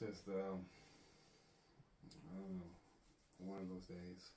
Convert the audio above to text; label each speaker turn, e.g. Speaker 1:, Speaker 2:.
Speaker 1: just um, know, one of those days.